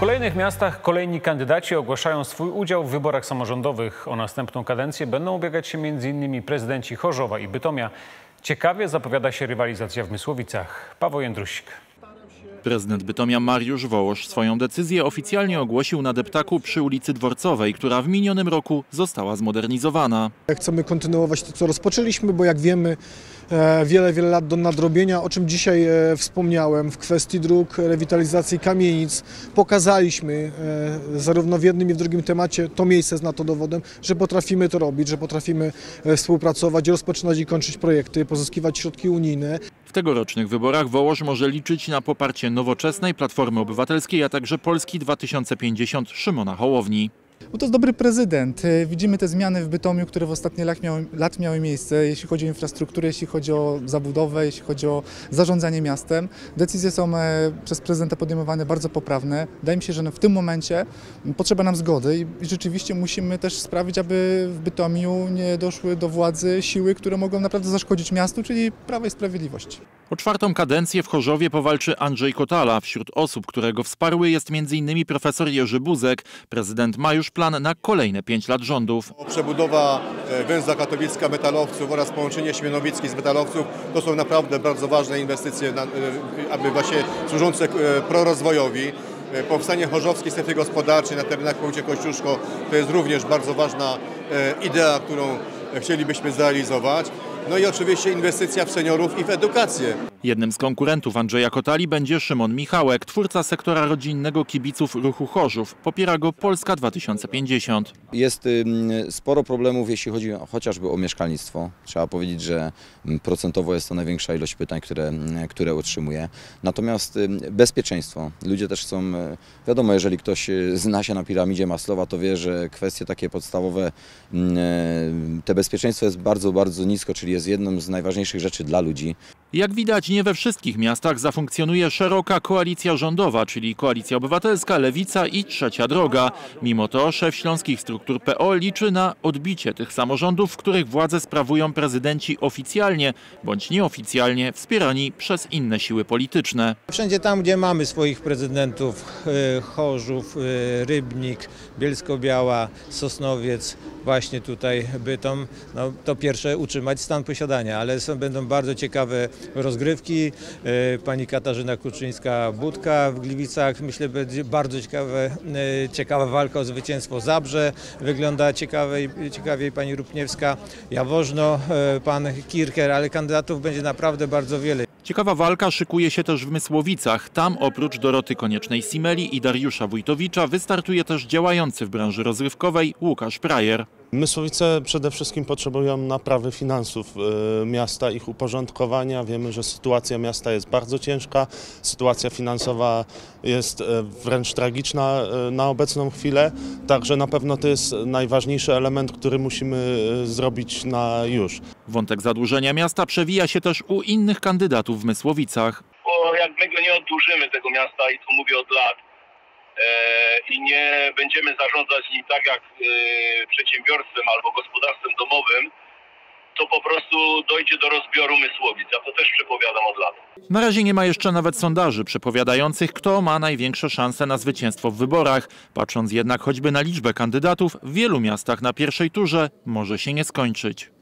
kolejnych miastach kolejni kandydaci ogłaszają swój udział w wyborach samorządowych. O następną kadencję będą ubiegać się m.in. prezydenci Chorzowa i Bytomia. Ciekawie zapowiada się rywalizacja w Mysłowicach. Paweł Jędrusik. Prezydent Bytomia Mariusz Wołosz swoją decyzję oficjalnie ogłosił na deptaku przy ulicy Dworcowej, która w minionym roku została zmodernizowana. Chcemy kontynuować to, co rozpoczęliśmy, bo jak wiemy, e, wiele, wiele lat do nadrobienia, o czym dzisiaj e, wspomniałem, w kwestii dróg, rewitalizacji kamienic. Pokazaliśmy e, zarówno w jednym i w drugim temacie, to miejsce jest na to dowodem, że potrafimy to robić, że potrafimy współpracować, rozpoczynać i kończyć projekty, pozyskiwać środki unijne. W tegorocznych wyborach Wołosz może liczyć na poparcie nowoczesnej Platformy Obywatelskiej, a także Polski 2050 Szymona Hołowni. Bo to jest dobry prezydent. E, Widzimy te zmiany w Bytomiu, które w ostatnich lat miały, lat miały miejsce, jeśli chodzi o infrastrukturę, jeśli chodzi o zabudowę, jeśli chodzi o zarządzanie miastem. Decyzje są e, przez prezydenta podejmowane bardzo poprawne. Wydaje mi się, że w tym momencie potrzeba nam zgody i- rzeczywiście musimy też sprawić, aby w Bytomiu nie doszły do władzy siły, które mogą naprawdę zaszkodzić miastu, czyli Prawo i Sprawiedliwość. O czwartą kadencję w Chorzowie powalczy Andrzej Kotala. Wśród osób, które go wsparły jest m.in. profesor Jerzy Buzek. Prezydent ma już plan na kolejne pięć lat rządów. Przebudowa e, węzła katowiska metalowców oraz połączenie Świenowickich z metalowców to są naprawdę bardzo ważne inwestycje, e, aby właśnie służące e, prorozwojowi. Powstanie Chorzowskiej Strefy Gospodarczej na terenach południa Kościuszko to jest również bardzo ważna idea, którą chcielibyśmy zrealizować. No i oczywiście inwestycja w seniorów i w edukację. Jednym z konkurentów Andrzeja Kotali będzie Szymon Michałek, twórca sektora rodzinnego kibiców ruchu Chorzów. Popiera go Polska 2050. Jest sporo problemów, jeśli chodzi chociażby o mieszkalnictwo. Trzeba powiedzieć, że procentowo jest to największa ilość pytań, które, ym, które. Natomiast bezpieczeństwo. Ludzie też chcą, y, wiadomo, jeżeli ktoś y, zna się na piramidzie Maslowa, to wie, że kwestie takie podstawowe, y, te bezpieczeństwo jest bardzo, bardzo nisko, czyli jest jedną z najważniejszych rzeczy dla ludzi. Jak widać, nie we wszystkich miastach zafunkcjonuje szeroka koalicja rządowa, czyli Koalicja Obywatelska, Lewica i Trzecia Droga. Mimo to szef śląskich struktur PO liczy na odbicie tych samorządów, w których władzę sprawują prezydenci oficjalnie bądź nieoficjalnie wspierani przez inne siły polityczne. Wszędzie tam, gdzie mamy swoich prezydentów, e, Chorzów, e, Rybnik, Bielsko-Biała, Sosnowiec, właśnie tutaj Bytom, no, to pierwsze utrzymać stan posiadania, ale są, będą bardzo ciekawe rozgrywki. E, Pani Katarzyna Kuczyńska-Budka w Gliwicach, myślę, będzie bardzo ciekawe, e, ciekawa walka o zwycięstwo Zabrze, wygląda ciekawiej pani Rupniewska, Jaworzno, e, pan Kircher, ale kandydatów będzie naprawdę bardzo wiele. Ciekawa walka szykuje się też w Mysłowicach. Tam oprócz Doroty Koniecznej-Simeli i Dariusza Wójtowicza wystartuje też działający w branży rozrywkowej Łukasz Prajer. Mysłowice przede wszystkim potrzebują naprawy finansów e, miasta, ich uporządkowania. Wiemy, że sytuacja miasta jest bardzo ciężka, sytuacja finansowa jest e, wręcz tragiczna e, na obecną chwilę, także na pewno to jest najważniejszy element, który musimy zrobić na już. Wątek zadłużenia miasta przewija się też u innych kandydatów w Mysłowicach. bo jak my go nie oddłużymy tego miasta i to mówię od lat i nie będziemy zarządzać nim tak jak e, przedsiębiorstwem albo gospodarstwem domowym, to po prostu dojdzie do rozbioru Mysłowic. Ja to też przepowiadam od lat. Na razie nie ma jeszcze nawet sondaży przepowiadających, kto ma największe szanse na zwycięstwo w wyborach. Patrząc jednak choćby na liczbę kandydatów, w wielu miastach na pierwszej turze może się nie skończyć.